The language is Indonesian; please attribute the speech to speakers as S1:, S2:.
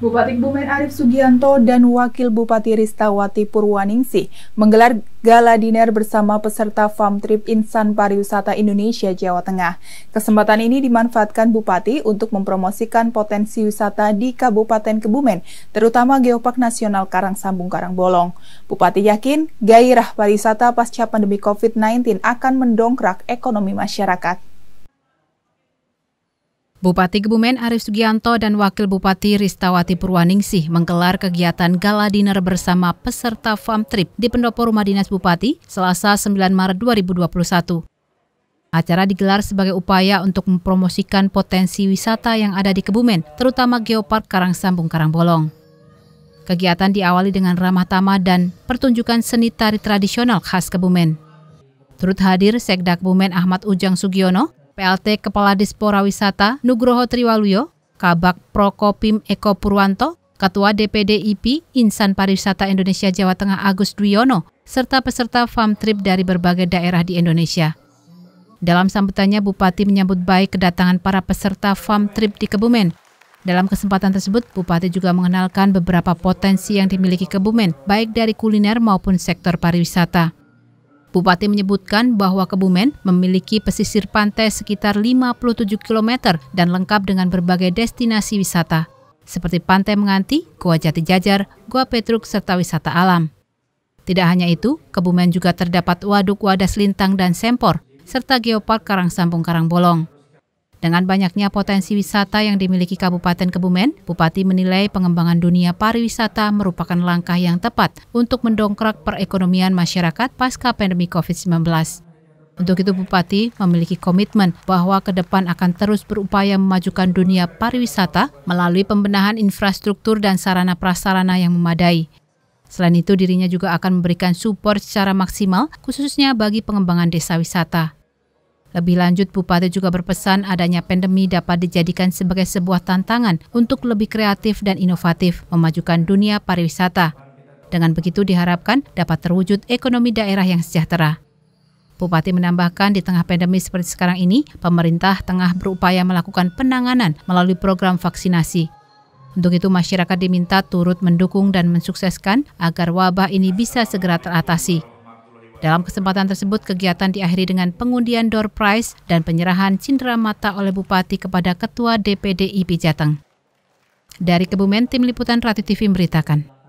S1: Bupati Kebumen Arif Sugianto dan Wakil Bupati Ristawati Purwaningsih menggelar gala dinner bersama peserta Farm Trip Insan Pariwisata Indonesia Jawa Tengah. Kesempatan ini dimanfaatkan Bupati untuk mempromosikan potensi wisata di Kabupaten Kebumen, terutama Geopark Nasional Karangsambung Karangbolong. Bupati yakin gairah pariwisata pasca pandemi COVID-19 akan mendongkrak ekonomi masyarakat.
S2: Bupati Kebumen Arif Sugianto dan Wakil Bupati Ristawati Purwaningsih menggelar kegiatan gala dinner bersama peserta farm trip di Pendopo Rumah Dinas Bupati Selasa 9 Maret 2021. Acara digelar sebagai upaya untuk mempromosikan potensi wisata yang ada di Kebumen, terutama Geopark Karangsambung Karangbolong. Kegiatan diawali dengan ramah tamah dan pertunjukan seni tari tradisional khas Kebumen. Turut hadir Sekda Kebumen Ahmad Ujang Sugiono, PLT Kepala Dispora Wisata Nugroho Triwaluyo, Kabak Prokopim Eko Purwanto, Ketua DPD IP Insan Pariwisata Indonesia Jawa Tengah Agus Dwiono, serta peserta farm trip dari berbagai daerah di Indonesia. Dalam sambutannya, Bupati menyambut baik kedatangan para peserta farm trip di Kebumen. Dalam kesempatan tersebut, Bupati juga mengenalkan beberapa potensi yang dimiliki Kebumen, baik dari kuliner maupun sektor pariwisata. Bupati menyebutkan bahwa Kebumen memiliki pesisir pantai sekitar 57 km dan lengkap dengan berbagai destinasi wisata, seperti Pantai Menganti, Goa Jati Jajar, Goa Petruk, serta wisata alam. Tidak hanya itu, Kebumen juga terdapat waduk wadas lintang dan sempor, serta geopark Karangsambung Karangbolong. Dengan banyaknya potensi wisata yang dimiliki Kabupaten Kebumen, Bupati menilai pengembangan dunia pariwisata merupakan langkah yang tepat untuk mendongkrak perekonomian masyarakat pasca pandemi COVID-19. Untuk itu Bupati memiliki komitmen bahwa ke depan akan terus berupaya memajukan dunia pariwisata melalui pembenahan infrastruktur dan sarana prasarana yang memadai. Selain itu dirinya juga akan memberikan support secara maksimal khususnya bagi pengembangan desa wisata. Lebih lanjut, Bupati juga berpesan adanya pandemi dapat dijadikan sebagai sebuah tantangan untuk lebih kreatif dan inovatif memajukan dunia pariwisata. Dengan begitu diharapkan dapat terwujud ekonomi daerah yang sejahtera. Bupati menambahkan di tengah pandemi seperti sekarang ini, pemerintah tengah berupaya melakukan penanganan melalui program vaksinasi. Untuk itu masyarakat diminta turut mendukung dan mensukseskan agar wabah ini bisa segera teratasi. Dalam kesempatan tersebut, kegiatan diakhiri dengan pengundian door prize dan penyerahan cindera mata oleh Bupati kepada Ketua DPD IP Jateng. Dari Kebumen, Tim Liputan Rati TV memberitakan.